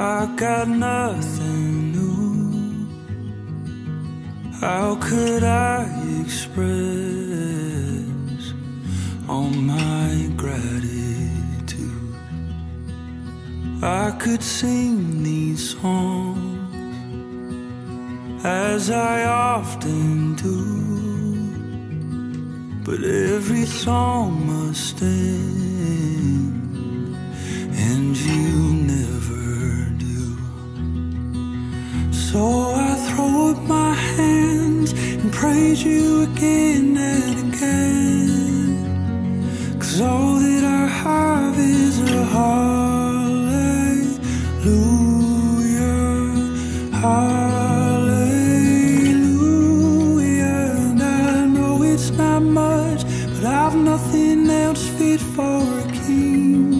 I got nothing new. How could I express all my gratitude? I could sing these songs as I often do. But every song must end, and you praise you again and again. Cause all that I have is a hallelujah. Hallelujah. And I know it's not much, but I've nothing else fit for a king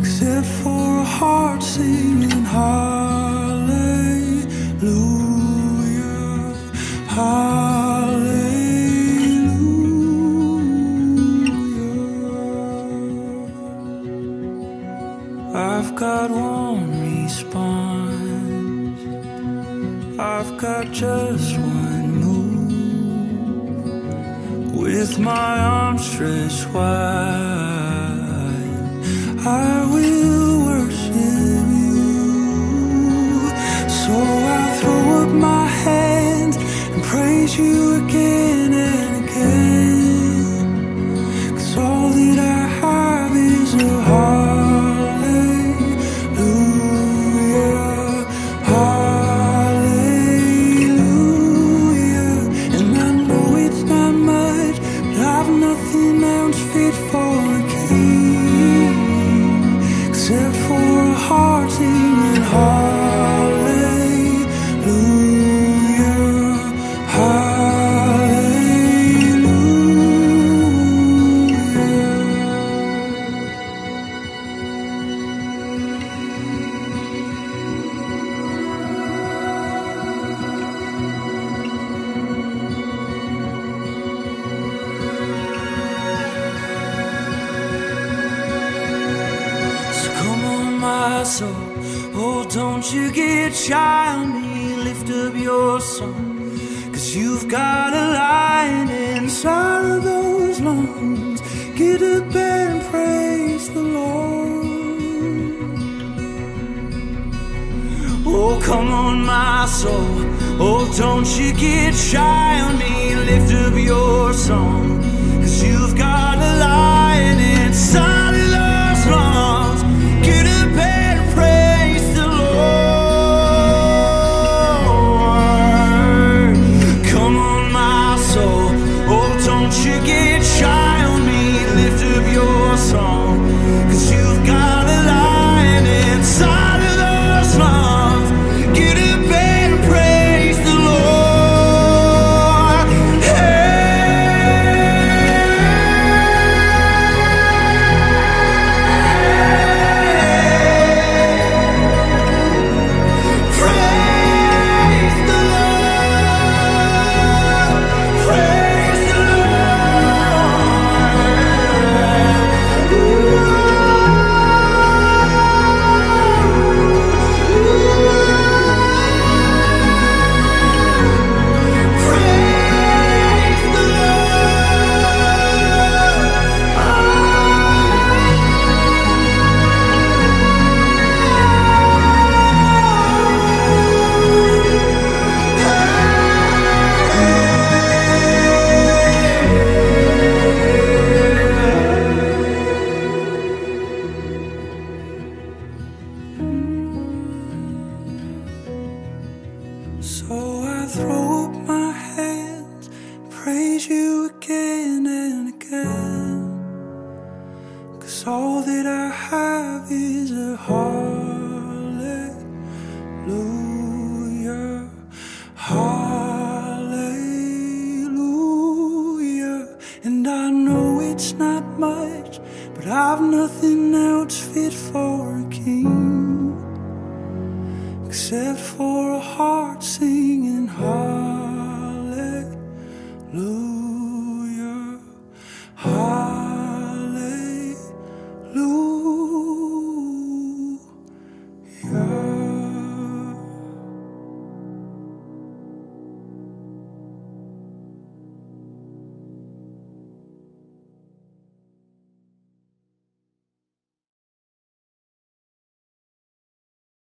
except for a heart singing hallelujah. I've got one response. I've got just one move. With my arms stretched wide, I will worship you. So I throw up my hands and praise you fit for a king. Except for a heart my soul. Oh, oh, don't you get shy on me. Lift up your song. Cause you've got a lion inside of those lungs. Get up and praise the Lord. Oh, come on, my soul. Oh, don't you get shy on me. Lift up your song. Cause you've got again and again. Cause all that I have is a hallelujah, hallelujah. And I know it's not much, but I've nothing else fit for a king except for